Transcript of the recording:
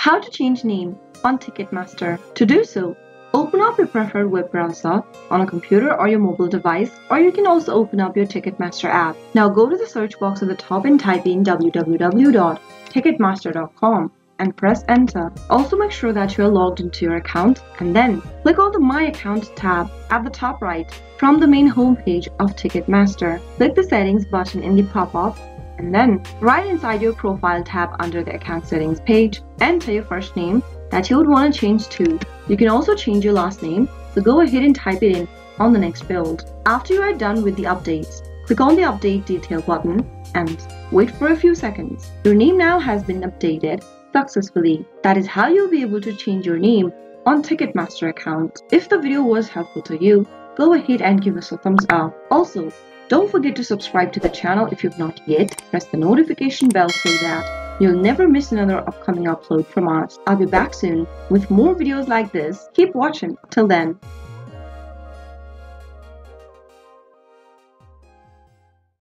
How to change name on Ticketmaster. To do so, open up your preferred web browser on a computer or your mobile device, or you can also open up your Ticketmaster app. Now go to the search box at the top and type in www.ticketmaster.com and press enter. Also make sure that you are logged into your account and then click on the My Account tab at the top right from the main homepage of Ticketmaster. Click the settings button in the pop-up and then right inside your profile tab under the account settings page, enter your first name that you would want to change to. You can also change your last name, so go ahead and type it in on the next field. After you are done with the updates, click on the update detail button and wait for a few seconds. Your name now has been updated successfully. That is how you'll be able to change your name on Ticketmaster account. If the video was helpful to you, go ahead and give us a thumbs up. Also, don't forget to subscribe to the channel if you've not yet. Press the notification bell so that you'll never miss another upcoming upload from us. I'll be back soon with more videos like this. Keep watching. Till then.